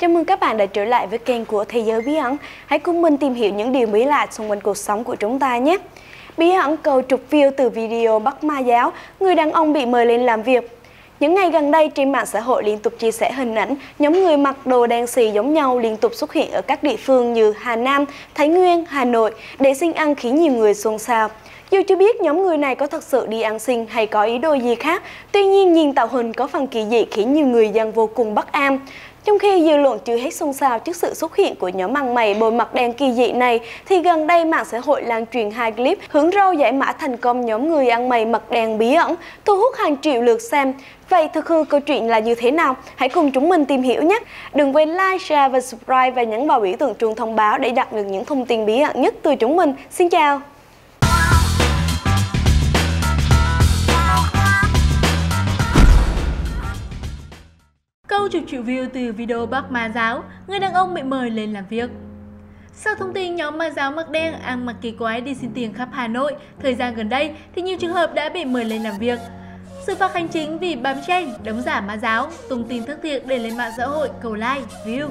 Chào mừng các bạn đã trở lại với kênh của Thế giới bí ẩn. Hãy cùng mình tìm hiểu những điều bí lạ xung quanh cuộc sống của chúng ta nhé. Bí ẩn cầu trục view từ video bắt ma giáo, người đàn ông bị mời lên làm việc. Những ngày gần đây trên mạng xã hội liên tục chia sẻ hình ảnh nhóm người mặc đồ đen xì giống nhau liên tục xuất hiện ở các địa phương như Hà Nam, Thái Nguyên, Hà Nội để xin ăn khiến nhiều người xôn xao. Dù chưa biết nhóm người này có thật sự đi ăn xin hay có ý đồ gì khác, tuy nhiên nhìn tạo hình có phần kỳ dị khiến nhiều người dân vô cùng bất an. Trong khi dư luận chưa hết xôn xao trước sự xuất hiện của nhóm ăn mày bồi mặt đen kỳ dị này, thì gần đây mạng xã hội lan truyền hai clip hướng râu giải mã thành công nhóm người ăn mày mặt đen bí ẩn, thu hút hàng triệu lượt xem. Vậy thực hư câu chuyện là như thế nào? Hãy cùng chúng mình tìm hiểu nhé! Đừng quên like, share và subscribe và nhấn vào biểu tượng chuông thông báo để đạt được những thông tin bí ẩn nhất từ chúng mình. Xin chào! Câu chục triệu view từ video bác ma giáo, người đàn ông bị mời lên làm việc. Sau thông tin nhóm ma giáo mặc đen ăn mặc kỳ quái đi xin tiền khắp Hà Nội, thời gian gần đây thì nhiều trường hợp đã bị mời lên làm việc. Sự phạt hành chính vì bám tranh, đóng giả ma giáo, tung tin thất thiệt để lên mạng xã hội cầu like, view.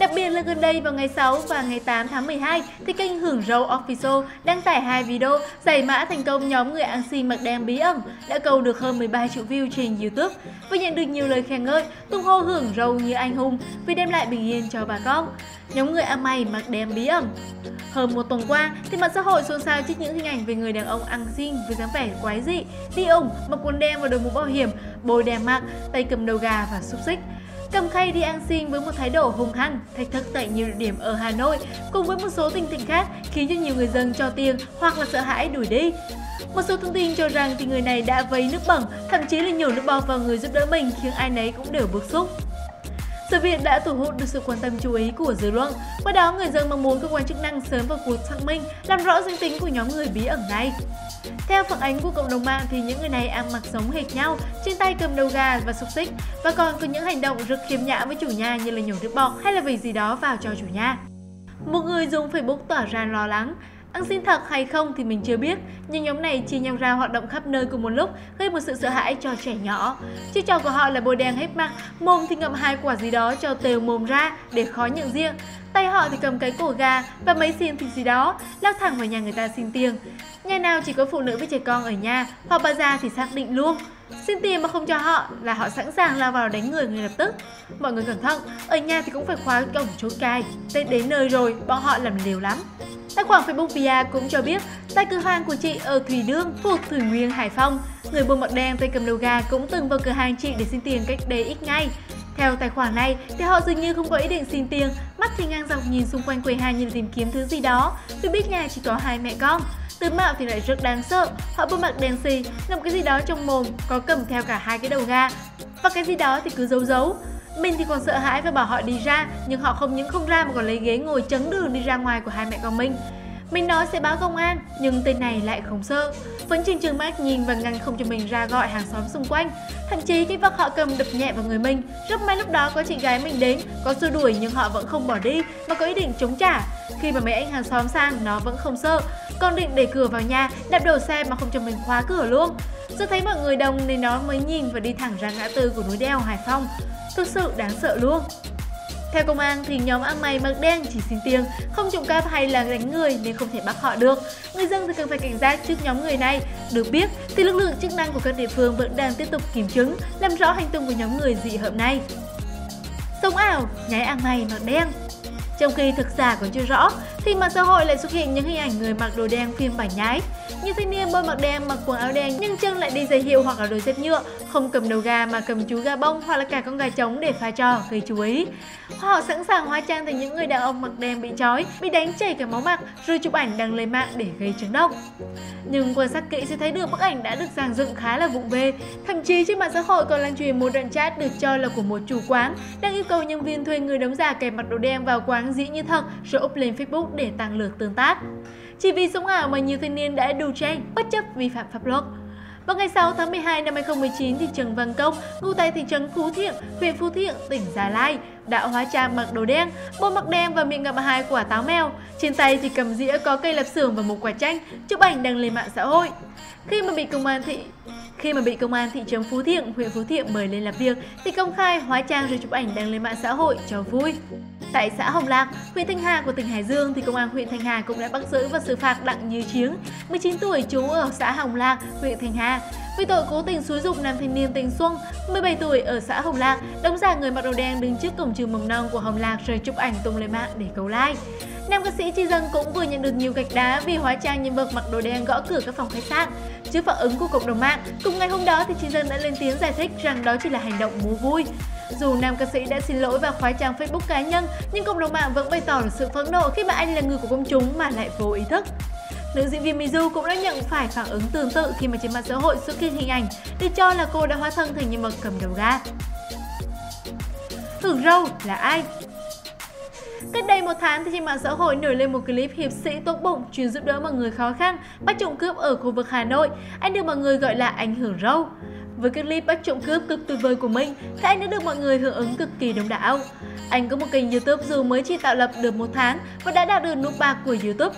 Đặc biệt là gần đây vào ngày 6 và ngày 8 tháng 12 thì kênh Hưởng Râu Official đăng tải hai video giải mã thành công nhóm người ăn xin mặc đen bí ẩn đã cầu được hơn 13 triệu view trên YouTube và nhận được nhiều lời khen ngợi, tung hô Hưởng Râu như anh hùng vì đem lại bình yên cho bà con. Nhóm người ăn mày mặc đen bí ẩn hơn một tuần qua thì mạng xã hội xôn xao trước những hình ảnh về người đàn ông ăn xin với dáng vẻ quái dị, đi ủng, mặc quần đen và đội mũ bảo hiểm, bôi đèn mặc, tay cầm đầu gà và xúc xích cầm khay đi ăn xin với một thái độ hung hăng, thách thức tại nhiều địa điểm ở Hà Nội, cùng với một số tình tình khác khiến cho nhiều người dân cho tiền hoặc là sợ hãi đuổi đi. Một số thông tin cho rằng thì người này đã vấy nước bẩn, thậm chí là nhổ nước bọt vào người giúp đỡ mình khiến ai nấy cũng đều bức xúc. Sự việc đã thu hút được sự quan tâm chú ý của dư luận. Qua đó, người dân mong muốn cơ quan chức năng sớm vào cuộc xác minh, làm rõ danh tính của nhóm người bí ẩn này. Theo phản ánh của cộng đồng mạng thì những người này ăn mặc giống hệt nhau, trên tay cầm đầu gà và xúc xích và còn có những hành động rất khiếm nhã với chủ nhà như là nhổ nước bọt hay là vì gì đó vào cho chủ nhà. Một người dùng Facebook tỏ ra lo lắng, Ăn xin thật hay không thì mình chưa biết, nhưng nhóm này chia nhau ra hoạt động khắp nơi cùng một lúc, gây một sự sợ hãi cho trẻ nhỏ. Chiêu trò của họ là bôi đen hết mặt, mồm thì ngậm hai quả gì đó cho tều mồm ra để khó nhận riêng. Tay họ thì cầm cái cổ gà và mấy xiên thịt gì đó, lao thẳng vào nhà người ta xin tiền. Nhà nào chỉ có phụ nữ với trẻ con ở nhà, hoặc bà già thì xác định luôn. Xin tiền mà không cho họ là họ sẵn sàng lao vào đánh người ngay lập tức. Mọi người cẩn thận, ở nhà thì cũng phải khóa cổng chốt cài. Tết đến nơi rồi, bọn họ làm liều lắm. Tài khoản Facebook Via cũng cho biết, tại cửa hàng của chị ở Thủy Đương thuộc Thủy Nguyên, Hải Phòng, người buôn mặt đen tay cầm đầu gà cũng từng vào cửa hàng chị để xin tiền cách đây ít ngày. Theo tài khoản này thì họ dường như không có ý định xin tiền, mắt thì ngang dọc nhìn xung quanh quầy hàng như tìm kiếm thứ gì đó, vì biết nhà chỉ có hai mẹ con. Tướng mạo thì lại rất đáng sợ, họ buôn mặt đen xì, ngậm cái gì đó trong mồm, có cầm theo cả hai cái đầu gà. Và cái gì đó thì cứ giấu giấu, mình thì còn sợ hãi và bảo họ đi ra, nhưng họ không những không ra mà còn lấy ghế ngồi chấn đường đi ra ngoài của hai mẹ con mình. Mình nói sẽ báo công an, nhưng tên này lại không sợ. Vẫn chừng chừng mắt nhìn và ngăn không cho mình ra gọi hàng xóm xung quanh. Thậm chí cái vật họ cầm đập nhẹ vào người mình. Rất may lúc đó có chị gái mình đến, có xua đuổi nhưng họ vẫn không bỏ đi mà có ý định chống trả. Khi mà mấy anh hàng xóm sang, nó vẫn không sợ. Còn định để cửa vào nhà, đạp đổ xe mà không cho mình khóa cửa luôn. Do thấy mọi người đông nên nó mới nhìn và đi thẳng ra ngã tư của núi đeo Hải Phòng. Thực sự đáng sợ luôn. Theo công an thì nhóm ăn mày mặc đen chỉ xin tiền, không trộm cắp hay là đánh người nên không thể bắt họ được. Người dân thì cần phải cảnh giác trước nhóm người này. Được biết thì lực lượng chức năng của các địa phương vẫn đang tiếp tục kiểm chứng, làm rõ hành tung của nhóm người dị hợm này. Sống ảo, nhái ăn mày mặc đen trong khi thực giả còn chưa rõ, thì mạng xã hội lại xuất hiện những hình ảnh người mặc đồ đen phiên bản nhái. Như thanh niên bôi mặc đen mặc quần áo đen nhưng chân lại đi giày hiệu hoặc là đôi dép nhựa, không cầm đầu gà mà cầm chú gà bông hoặc là cả con gà trống để pha trò gây chú ý. Họ sẵn sàng hóa trang thành những người đàn ông mặc đen bị trói, bị đánh chảy cả máu mặt rồi chụp ảnh đăng lên mạng để gây chấn động. Nhưng quan sát kỹ sẽ thấy được bức ảnh đã được dàn dựng khá là vụng về. Thậm chí trên mạng xã hội còn lan truyền một đoạn chat được cho là của một chủ quán đang yêu cầu nhân viên thuê người đóng giả kèm mặc đồ đen vào quán dĩ như thật rồi up lên Facebook để tăng lượt tương tác. Chỉ vì sống ảo mà nhiều thanh niên đã đu tranh bất chấp vi phạm pháp luật. Vào ngày 6 tháng 12 năm 2019 thì Trần Văn Công, ngụ tại thị trấn Phú Thiện, huyện Phú Thiện, tỉnh Gia Lai, đã hóa trang mặc đồ đen, bôi mặc đen và miệng ngậm hai quả táo mèo. Trên tay thì cầm dĩa có cây lạp xưởng và một quả chanh, chụp ảnh đăng lên mạng xã hội. Khi mà bị công an thị Khi mà bị công an thị trấn Phú Thiện, huyện Phú Thiện mời lên làm việc thì công khai hóa trang rồi chụp ảnh đăng lên mạng xã hội cho vui. Tại xã Hồng Lạc, huyện Thanh Hà của tỉnh Hải Dương thì công an huyện Thanh Hà cũng đã bắt giữ và xử phạt Đặng Như Chiếng, 19 tuổi trú ở xã Hồng Lạc, huyện Thanh Hà vì tội cố tình xúi dục nam thanh niên tên Xuân, 17 tuổi ở xã Hồng Lạc, đóng giả người mặc đồ đen đứng trước cổng trường mầm non của Hồng Lạc rồi chụp ảnh tung lên mạng để cầu like. Nam ca sĩ Chi Dân cũng vừa nhận được nhiều gạch đá vì hóa trang nhân vật mặc đồ đen gõ cửa các phòng khách sạn. Trước phản ứng của cộng đồng mạng, cùng ngày hôm đó thì Chi Dân đã lên tiếng giải thích rằng đó chỉ là hành động múa vui. Dù nam ca sĩ đã xin lỗi và khóa trang Facebook cá nhân, nhưng cộng đồng mạng vẫn bày tỏ sự phẫn nộ khi mà anh là người của công chúng mà lại vô ý thức. Nữ diễn viên Mizu cũng đã nhận phải phản ứng tương tự khi mà trên mạng xã hội xuất hiện hình ảnh được cho là cô đã hóa thân thành nhân vật cầm đầu ga. Hưởng râu là ai? Cách đây một tháng thì trên mạng xã hội nổi lên một clip hiệp sĩ tốt bụng chuyên giúp đỡ mọi người khó khăn bắt trộm cướp ở khu vực Hà Nội. Anh được mọi người gọi là anh Hưởng Râu. Với cái clip bắt trộm cướp cực tuyệt vời của mình thì anh đã được mọi người hưởng ứng cực kỳ đông đảo. Anh có một kênh YouTube dù mới chỉ tạo lập được một tháng và đã đạt được nút bạc của YouTube.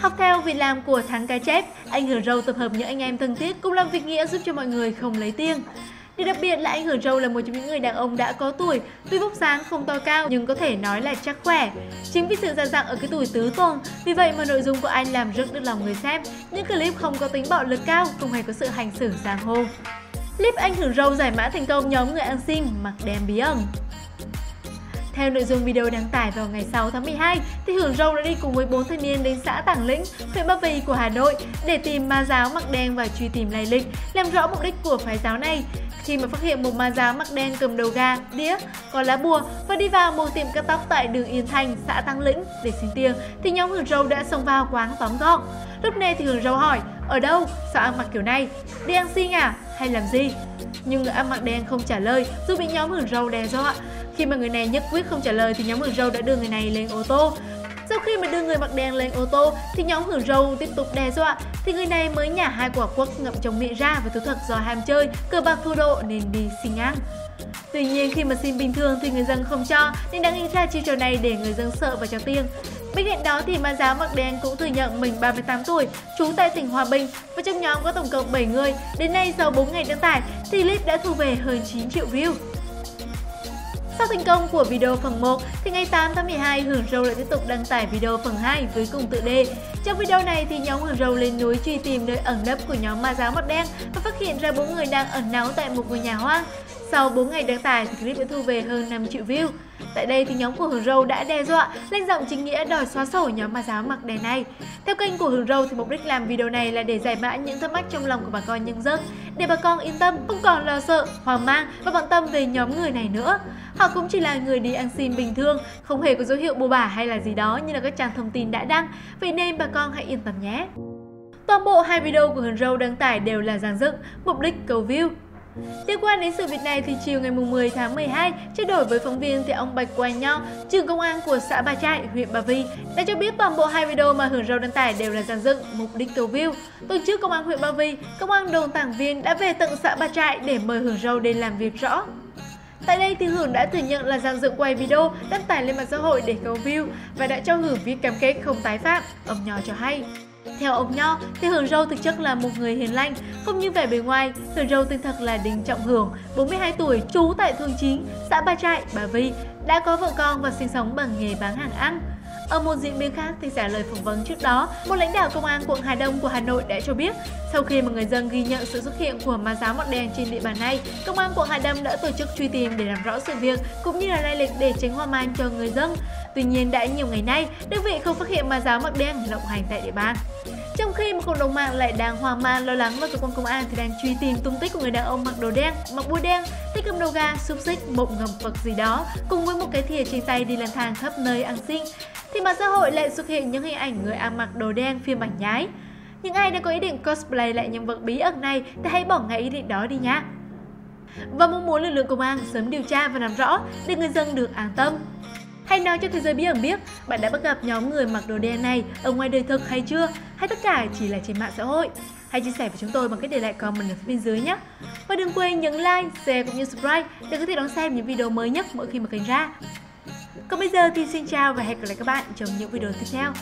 Học theo việc làm của Thắng Cái Chép, anh Hưởng Râu tập hợp những anh em thân thiết cùng làm việc nghĩa giúp cho mọi người không lấy tiền. Điều đặc biệt là anh Hưởng Râu là một trong những người đàn ông đã có tuổi, tuy vóc dáng không to cao nhưng có thể nói là chắc khỏe. Chính vì sự già dặn ở cái tuổi tứ tuần, vì vậy mà nội dung của anh làm rất được lòng người xem. Những clip không có tính bạo lực cao, không hề có sự hành xử giang hồ. Clip anh Hưởng Râu giải mã thành công nhóm người ăn xin mặc đen bí ẩn. Theo nội dung video đăng tải vào ngày 6 tháng 12, thì Hưởng Râu đã đi cùng với bốn thanh niên đến xã Tảng Lĩnh, huyện Ba Vì của Hà Nội để tìm ma giáo mặc đen và truy tìm lai lịch, làm rõ mục đích của phái giáo này. Khi mà phát hiện một ma giáo mặc đen cầm đầu ga, đĩa, có lá bùa và đi vào một tiệm cắt tóc tại đường Yên Thành, xã Tăng Lĩnh để xin tiền, thì nhóm Hưởng Râu đã xông vào quán tóm gọn. Lúc này thì Hưởng Râu hỏi, ở đâu? Sao ăn mặc kiểu này? Đi ăn xin à? Hay làm gì? Nhưng người ăn mặc đen không trả lời dù bị nhóm Hưởng Râu đe dọa. Khi mà người này nhất quyết không trả lời thì nhóm Hưởng Râu đã đưa người này lên ô tô. Sau khi mà đưa người mặc đen lên ô tô thì nhóm Hưởng Râu tiếp tục đe dọa thì người này mới nhả hai quả quất ngậm trong miệng ra và thú thật do ham chơi, cờ bạc thua độ nên đi xin ăn. Tuy nhiên khi mà xin bình thường thì người dân không cho nên đã nghĩ ra chiêu trò này để người dân sợ và cho tiền. Bên cạnh đó thì ma giáo mặc đen cũng thừa nhận mình 38 tuổi, trú tại tỉnh Hòa Bình và trong nhóm có tổng cộng 7 người. Đến nay sau 4 ngày đăng tải thì clip đã thu về hơn 9 triệu view. Sau thành công của video phần 1 thì ngày 8 tháng 12 Hưởng Râu lại tiếp tục đăng tải video phần 2 với cùng tựa đề. Trong video này thì nhóm Hưởng Râu lên núi truy tìm nơi ẩn nấp của nhóm ma giáo mặt đen và phát hiện ra bốn người đang ẩn náu tại một ngôi nhà hoang. Sau 4 ngày đăng tải clip đã thu về hơn 5 triệu view. Tại đây thì nhóm của Hường Râu đã đe dọa lên giọng chính nghĩa đòi xóa sổ nhóm ma giáo mặc đèn này. Theo kênh của Hường Râu thì mục đích làm video này là để giải mã những thắc mắc trong lòng của bà con nhân dân, để bà con yên tâm, không còn lo sợ, hoang mang và bận tâm về nhóm người này nữa. Họ cũng chỉ là người đi ăn xin bình thường, không hề có dấu hiệu bù bả hay là gì đó như là các trang thông tin đã đăng, vậy nên bà con hãy yên tâm nhé. Toàn bộ hai video của Hường Râu đăng tải đều là dàn dựng, mục đích cầu view. Liên quan đến sự việc này thì chiều ngày 10 tháng 12, trao đổi với phóng viên thì ông Bạch Quang Nho, trưởng công an của xã Ba Trại, huyện Ba Vi đã cho biết toàn bộ hai video mà Hưởng Râu đăng tải đều là dàn dựng, mục đích cầu view. Tuần trước công an huyện Ba Vi, công an đồn Tảng Viên đã về tận xã Ba Trại để mời Hưởng Râu đến làm việc rõ. Tại đây thì Hưởng đã thừa nhận là dàn dựng quay video đăng tải lên mạng xã hội để cầu view và đã cho Hưởng viết cam kết không tái phạm, ông Nho cho hay. Theo ông Nho, thì Hưởng Râu thực chất là một người hiền lành, không như vẻ bề ngoài. Hưởng Râu tên thật là Đinh Trọng Hưởng, 42 tuổi, trú tại thôn 9, xã Ba Trại, Bà Vi, đã có vợ con và sinh sống bằng nghề bán hàng ăn. Ở một diễn biến khác thì trả lời phỏng vấn trước đó, một lãnh đạo công an quận Hà Đông của Hà Nội đã cho biết, sau khi mà người dân ghi nhận sự xuất hiện của ma giáo mọt đèn trên địa bàn này, công an quận Hà Đông đã tổ chức truy tìm để làm rõ sự việc cũng như là lai lịch để tránh hoang mang cho người dân. Tuy nhiên đã nhiều ngày nay, đơn vị không phát hiện ma giáo mọt đen lộng hành tại địa bàn. Trong khi một cộng đồng mạng lại đang hoang mang lo lắng và cơ quan công an thì đang truy tìm tung tích của người đàn ông mặc đồ đen, mặc bùa đen, tay cầm đầu ga, xúc xích, bụng ngầm vật gì đó, cùng với một cái thìa trên tay đi lang thang khắp nơi ăn xin, thì mạng xã hội lại xuất hiện những hình ảnh người ăn mặc đồ đen phiên bản nhái. Những ai đang có ý định cosplay lại nhân vật bí ẩn này thì hãy bỏ ngay ý định đó đi nhé. Và mong muốn lực lượng công an sớm điều tra và làm rõ để người dân được an tâm. Hãy nói cho thế giới bí ẩn biết bạn đã bắt gặp nhóm người mặc đồ đen này ở ngoài đời thực hay chưa, hay tất cả chỉ là trên mạng xã hội. Hãy chia sẻ với chúng tôi bằng cách để lại comment ở phía bên dưới nhé. Và đừng quên nhấn like, share cũng như subscribe để có thể đón xem những video mới nhất mỗi khi mà kênh ra. Còn bây giờ thì xin chào và hẹn gặp lại các bạn trong những video tiếp theo.